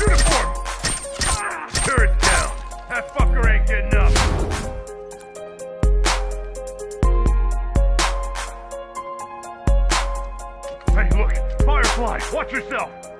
Uniform! Tear it down. That fucker ain't getting up. Hey, look, Firefly. watch yourself.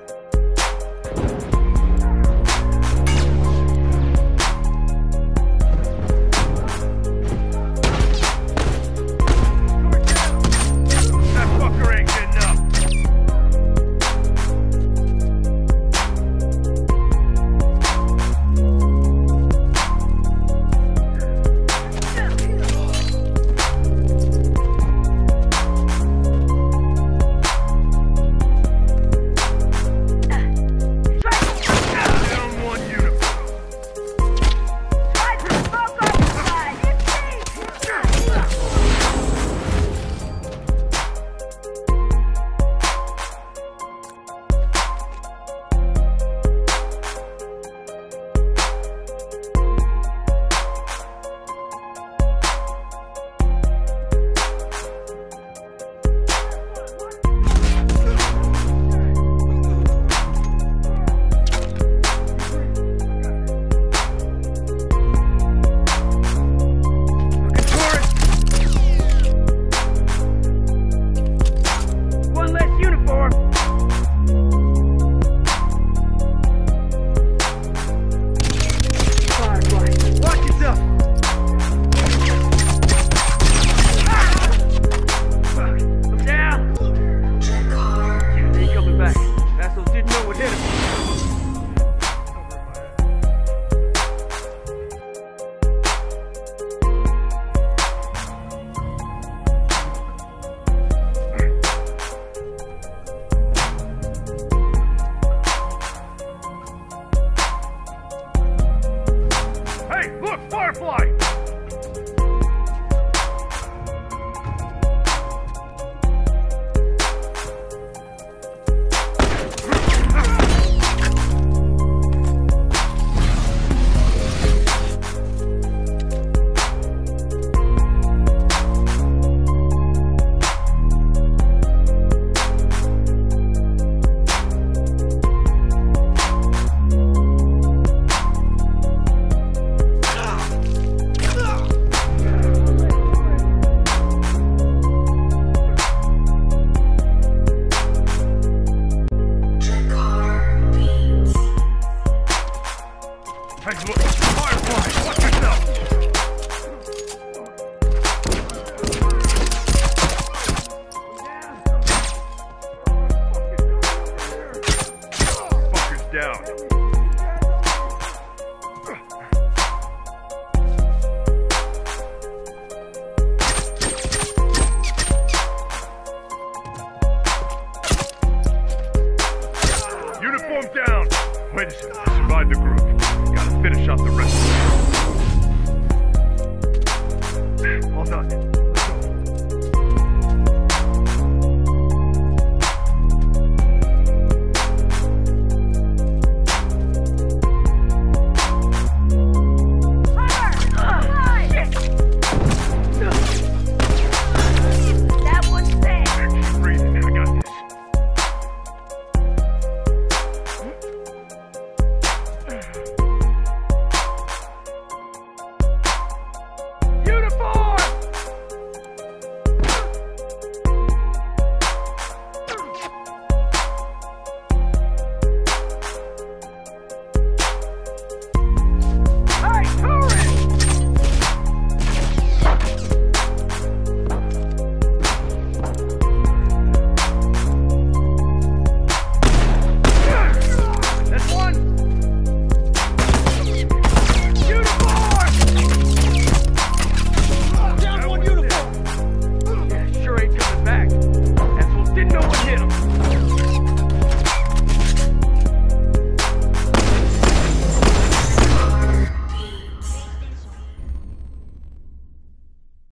Firefly! mission. Survive the group. Gotta finish off the rest. All done. Música